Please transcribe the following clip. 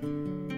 Música